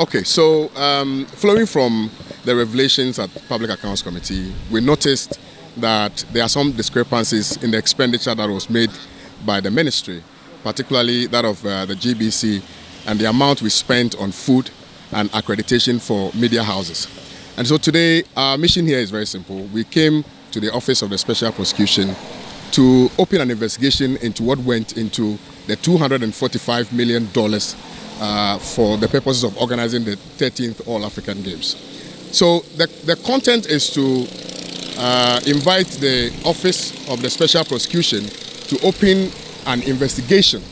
Okay, so um, flowing from the revelations at Public Accounts Committee, we noticed that there are some discrepancies in the expenditure that was made by the ministry, particularly that of uh, the GBC and the amount we spent on food and accreditation for media houses. And so today, our mission here is very simple. We came to the Office of the Special Prosecution to open an investigation into what went into the $245 million uh, for the purposes of organizing the 13th All African Games. So the, the content is to uh, invite the Office of the Special Prosecution to open an investigation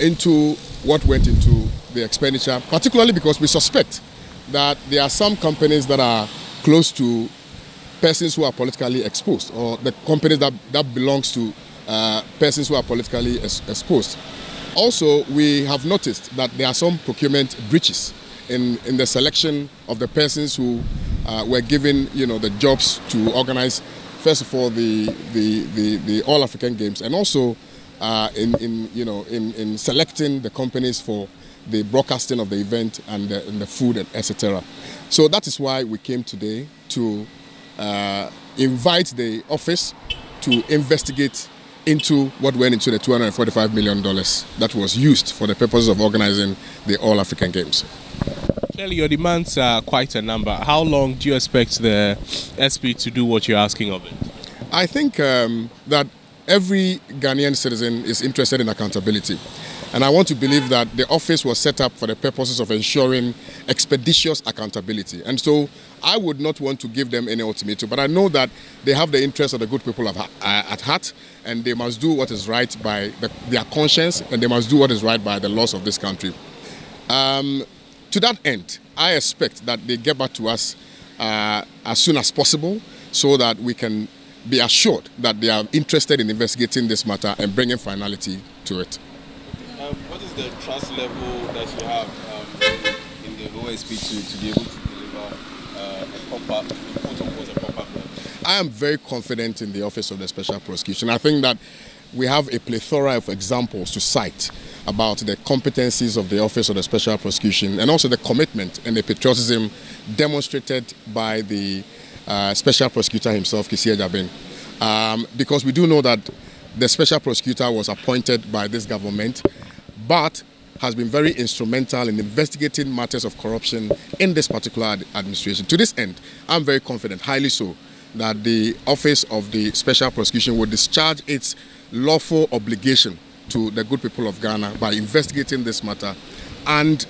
into what went into the expenditure, particularly because we suspect that there are some companies that are close to persons who are politically exposed or the companies that, that belongs to uh, persons who are politically exposed. Also, we have noticed that there are some procurement breaches in, in the selection of the persons who uh, were given you know, the jobs to organize, first of all, the, the, the, the All African Games and also uh, in, in, you know, in, in selecting the companies for the broadcasting of the event and the, and the food, etc. So that is why we came today to uh, invite the office to investigate into what went into the $245 million that was used for the purposes of organizing the All African Games. Clearly, your demands are quite a number. How long do you expect the SP to do what you're asking of it? I think um, that every Ghanaian citizen is interested in accountability. And I want to believe that the office was set up for the purposes of ensuring expeditious accountability. And so I would not want to give them any ultimatum, but I know that they have the interests of the good people uh, at heart, and they must do what is right by the, their conscience, and they must do what is right by the laws of this country. Um, to that end, I expect that they get back to us uh, as soon as possible so that we can be assured that they are interested in investigating this matter and bringing finality to it. The trust level that you have um, in, the OSP to, to be able to deliver uh, a proper, I am very confident in the Office of the Special Prosecution. I think that we have a plethora of examples to cite about the competencies of the Office of the Special Prosecution and also the commitment and the patriotism demonstrated by the uh, Special Prosecutor himself, Kwesi Agyebeng. Um, because we do know that the Special Prosecutor was appointed by this government but has been very instrumental in investigating matters of corruption in this particular administration. To this end, I'm very confident, highly so, that the Office of the Special Prosecution will discharge its lawful obligation to the good people of Ghana by investigating this matter and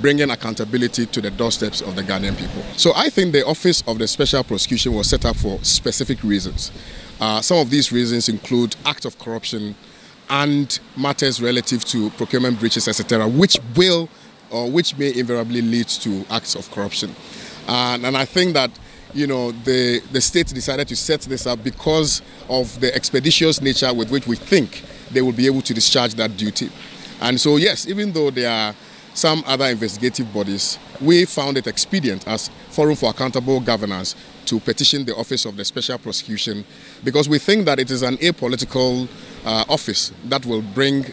bringing accountability to the doorsteps of the Ghanaian people. So I think the Office of the Special Prosecution was set up for specific reasons. Uh, some of these reasons include acts of corruption, and matters relative to procurement breaches, etc., which will or which may invariably lead to acts of corruption. And, and I think that you know the the state decided to set this up because of the expeditious nature with which we think they will be able to discharge that duty. And so yes, even though there are some other investigative bodies, we found it expedient as Forum for Accountable Governance to petition the Office of the Special Prosecution because we think that it is an apolitical uh, office that will bring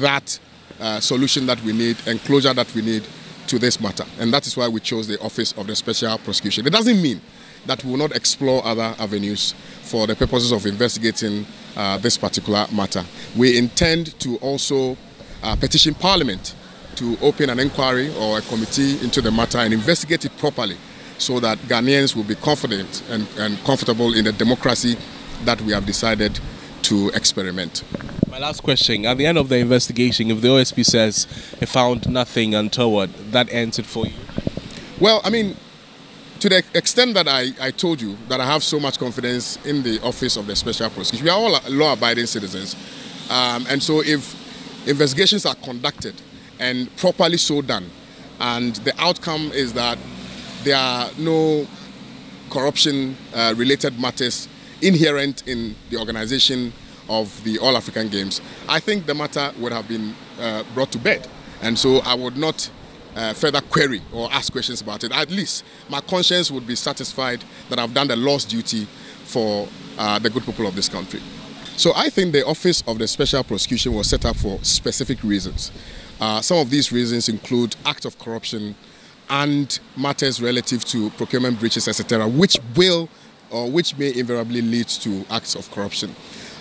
that uh, solution that we need and closure that we need to this matter. And that is why we chose the Office of the Special Prosecution. It doesn't mean that we will not explore other avenues for the purposes of investigating uh, this particular matter. We intend to also uh, petition Parliament to open an inquiry or a committee into the matter and investigate it properly so that Ghanaians will be confident and, and comfortable in the democracy that we have decided to experiment. My last question. At the end of the investigation, if the OSP says it found nothing untoward, that ends it for you? Well, I mean, to the extent that I, I told you that I have so much confidence in the Office of the Special prosecutor, we are all law abiding citizens. Um, and so if investigations are conducted and properly so done, and the outcome is that there are no corruption uh, related matters inherent in the organization of the All African Games, I think the matter would have been uh, brought to bed. And so I would not uh, further query or ask questions about it. At least my conscience would be satisfied that I've done the law's duty for uh, the good people of this country. So I think the Office of the Special Prosecution was set up for specific reasons. Uh, some of these reasons include acts of corruption and matters relative to procurement breaches, etc., which will or which may invariably lead to acts of corruption.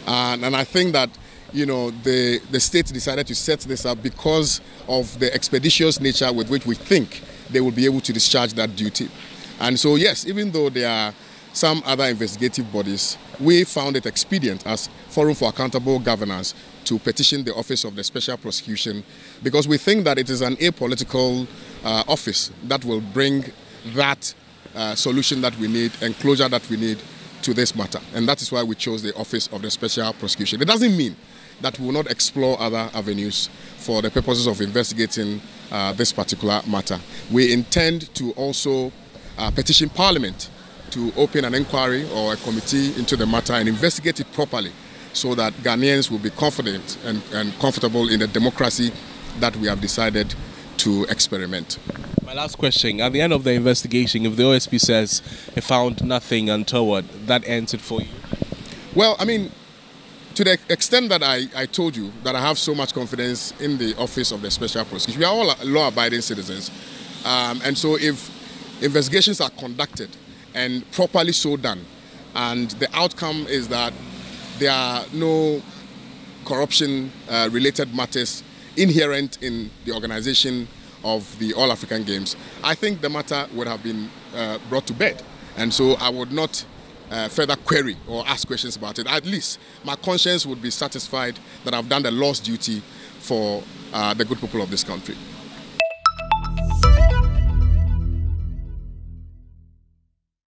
And, and I think that you know the the state decided to set this up because of the expeditious nature with which we think they will be able to discharge that duty. And so yes, even though there are some other investigative bodies, we found it expedient as Forum for Accountable Governance to petition the Office of the Special Prosecution because we think that it is an apolitical uh, office that will bring that uh, solution that we need and closure that we need to this matter. And that is why we chose the Office of the Special Prosecution. It doesn't mean that we will not explore other avenues for the purposes of investigating uh, this particular matter. We intend to also uh, petition Parliament to open an inquiry or a committee into the matter and investigate it properly so that Ghanaians will be confident and, and comfortable in the democracy that we have decided to experiment. My last question. At the end of the investigation, if the OSP says it found nothing untoward, that ends it for you? Well, I mean, to the extent that I, I told you that I have so much confidence in the Office of the Special prosecutor, we are all law abiding citizens. Um, and so if investigations are conducted and properly so done, and the outcome is that there are no corruption uh, related matters inherent in the organization of the All African Games, I think the matter would have been uh, brought to bed. And so I would not uh, further query or ask questions about it. At least my conscience would be satisfied that I've done the law's duty for uh, the good people of this country.